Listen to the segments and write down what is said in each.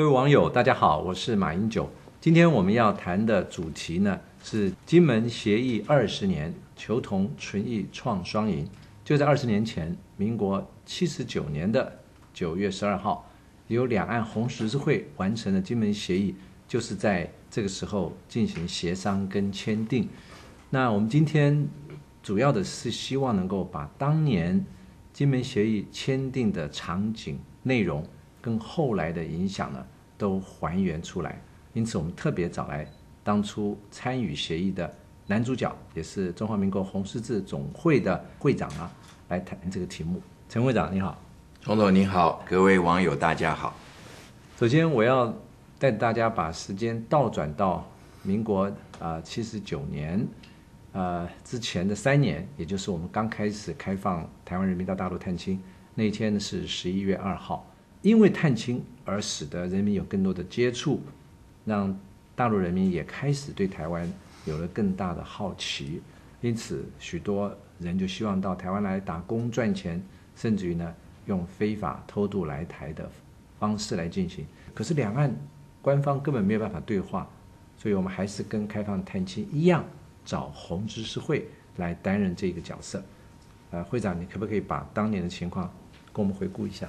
各位网友，大家好，我是马英九。今天我们要谈的主题呢是金门协议二十年，求同存异创双赢。就在二十年前，民国七十九年的九月十二号，由两岸红十字会完成了金门协议，就是在这个时候进行协商跟签订。那我们今天主要的是希望能够把当年金门协议签订的场景内容。跟后来的影响呢，都还原出来。因此，我们特别找来当初参与协议的男主角，也是中华民国红十字总会的会长啊，来谈这个题目。陈会长，你好。总统你好，各位网友大家好。首先，我要带大家把时间倒转到民国啊七十九年，呃之前的三年，也就是我们刚开始开放台湾人民到大陆探亲那一天呢是十一月二号。因为探亲而使得人民有更多的接触，让大陆人民也开始对台湾有了更大的好奇，因此许多人就希望到台湾来打工赚钱，甚至于呢用非法偷渡来台的方式来进行。可是两岸官方根本没有办法对话，所以我们还是跟开放探亲一样，找红知识会来担任这个角色。呃，会长，你可不可以把当年的情况跟我们回顾一下？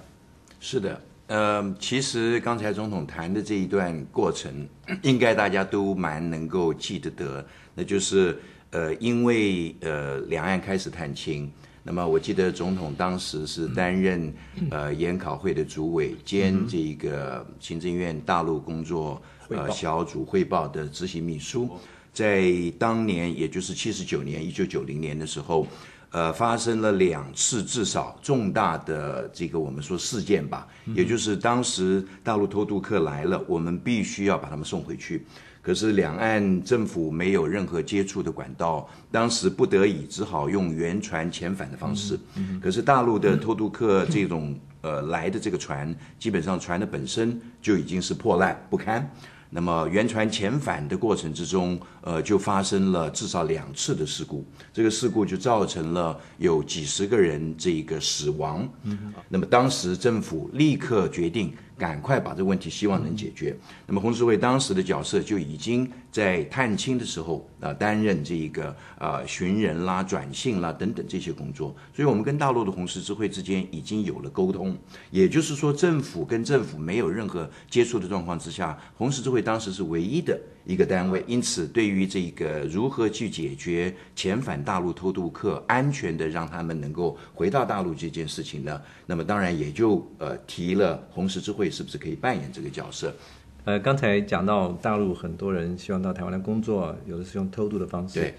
是的，呃，其实刚才总统谈的这一段过程，应该大家都蛮能够记得得。那就是，呃，因为呃两岸开始探亲，那么我记得总统当时是担任呃研考会的主委兼这个行政院大陆工作呃小组汇报的执行秘书，在当年也就是七十九年一九九零年的时候。呃，发生了两次至少重大的这个我们说事件吧，也就是当时大陆偷渡客来了，我们必须要把他们送回去，可是两岸政府没有任何接触的管道，当时不得已只好用原船遣返的方式，可是大陆的偷渡客这种呃来的这个船，基本上船的本身就已经是破烂不堪。那么，原船遣返的过程之中，呃，就发生了至少两次的事故。这个事故就造成了有几十个人这个死亡。嗯，那么当时政府立刻决定。赶快把这个问题，希望能解决。那么红十字会当时的角色就已经在探亲的时候啊，担任这一个呃寻人啦、转信啦等等这些工作。所以，我们跟大陆的红十字会之间已经有了沟通。也就是说，政府跟政府没有任何接触的状况之下，红十字会当时是唯一的一个单位。因此，对于这个如何去解决遣返大陆偷渡客，安全的让他们能够回到大陆这件事情呢，那么当然也就呃提了红十字会。是不是可以扮演这个角色？呃，刚才讲到大陆很多人希望到台湾来工作，有的是用偷渡的方式。对，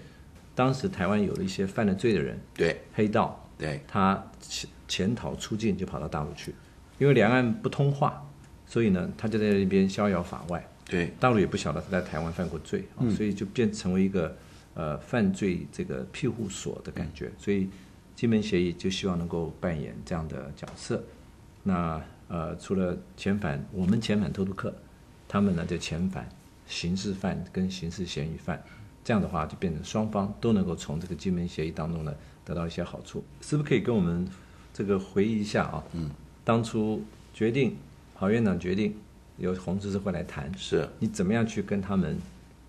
当时台湾有了一些犯了罪的人，对，黑道，对，他潜潜逃出境就跑到大陆去，因为两岸不通话，所以呢，他就在那边逍遥法外。对，大陆也不晓得他在台湾犯过罪，所以就变成为一个呃犯罪这个庇护所的感觉。所以金门协议就希望能够扮演这样的角色。那呃，除了遣返，我们遣返偷渡客，他们呢就遣返刑事犯跟刑事嫌疑犯，这样的话就变成双方都能够从这个金门协议当中呢得到一些好处。是不是可以跟我们这个回忆一下啊？嗯，当初决定，郝院长决定由红十字会来谈，是你怎么样去跟他们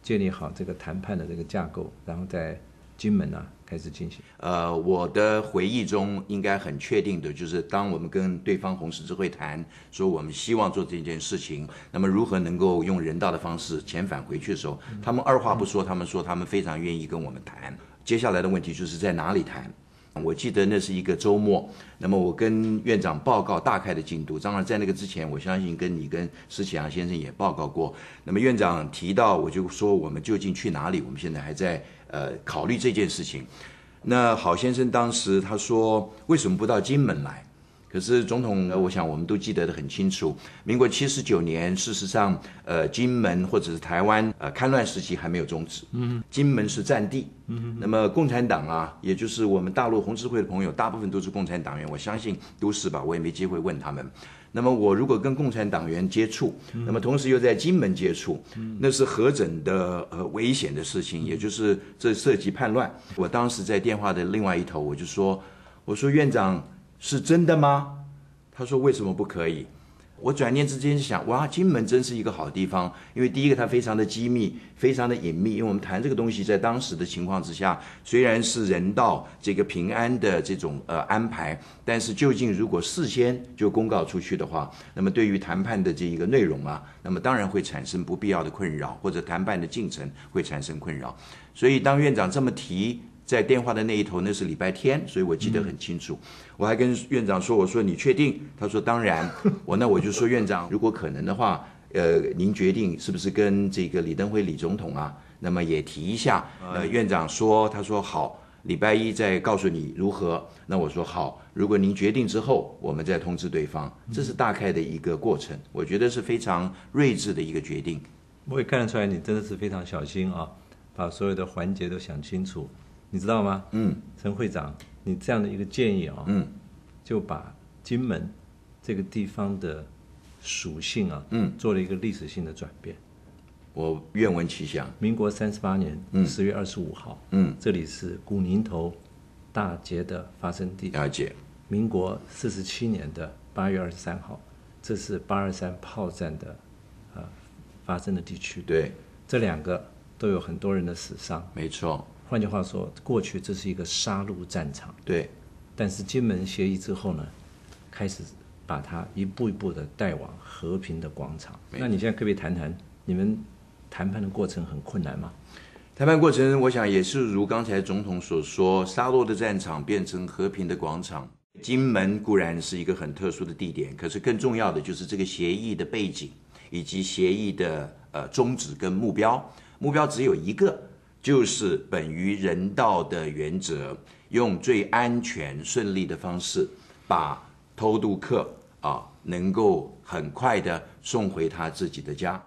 建立好这个谈判的这个架构，然后在金门呢？开始进行。呃，我的回忆中应该很确定的就是，当我们跟对方红十字会谈，说我们希望做这件事情，那么如何能够用人道的方式遣返回去的时候，他们二话不说，他们说他们非常愿意跟我们谈。接下来的问题就是在哪里谈？我记得那是一个周末，那么我跟院长报告大概的进度。当然，在那个之前，我相信跟你跟施启阳先生也报告过。那么院长提到，我就说我们究竟去哪里？我们现在还在。呃，考虑这件事情，那郝先生当时他说为什么不到金门来？可是总统，我想我们都记得的很清楚。民国七十九年，事实上，呃，金门或者是台湾，呃，戡乱时期还没有终止。嗯，金门是战地。嗯，那么共产党啊，也就是我们大陆红十字会的朋友，大部分都是共产党员，我相信都是吧。我也没机会问他们。那么我如果跟共产党员接触，那么同时又在金门接触，那是何等的呃危险的事情，也就是这涉及叛乱。我当时在电话的另外一头，我就说：“我说院长是真的吗？”他说：“为什么不可以？”我转念之间想，哇，金门真是一个好地方，因为第一个它非常的机密，非常的隐秘。因为我们谈这个东西，在当时的情况之下，虽然是人道这个平安的这种呃安排，但是究竟如果事先就公告出去的话，那么对于谈判的这一个内容啊，那么当然会产生不必要的困扰，或者谈判的进程会产生困扰。所以当院长这么提。在电话的那一头，那是礼拜天，所以我记得很清楚。我还跟院长说：“我说你确定？”他说：“当然。”我那我就说：“院长，如果可能的话，呃，您决定是不是跟这个李登辉李总统啊，那么也提一下。”呃，院长说：“他说好，礼拜一再告诉你如何。”那我说好，如果您决定之后，我们再通知对方。这是大概的一个过程，我觉得是非常睿智的一个决定。我也看得出来，你真的是非常小心啊，把所有的环节都想清楚。你知道吗？嗯，陈会长，你这样的一个建议啊，嗯，就把金门这个地方的属性啊，嗯，做了一个历史性的转变。我愿闻其详。民国三十八年十月二十五号，嗯，这里是古宁头大捷的发生地。了解。民国四十七年的八月二十三号，这是八二三炮战的呃发生的地区。对，这两个都有很多人的死伤。没错。换句话说，过去这是一个杀戮战场。对，但是金门协议之后呢，开始把它一步一步的带往和平的广场。那你现在可不可以谈谈你们谈判的过程很困难吗？谈判过程，我想也是如刚才总统所说，杀戮的战场变成和平的广场。金门固然是一个很特殊的地点，可是更重要的就是这个协议的背景以及协议的呃宗旨跟目标。目标只有一个。就是本于人道的原则，用最安全顺利的方式，把偷渡客啊能够很快的送回他自己的家。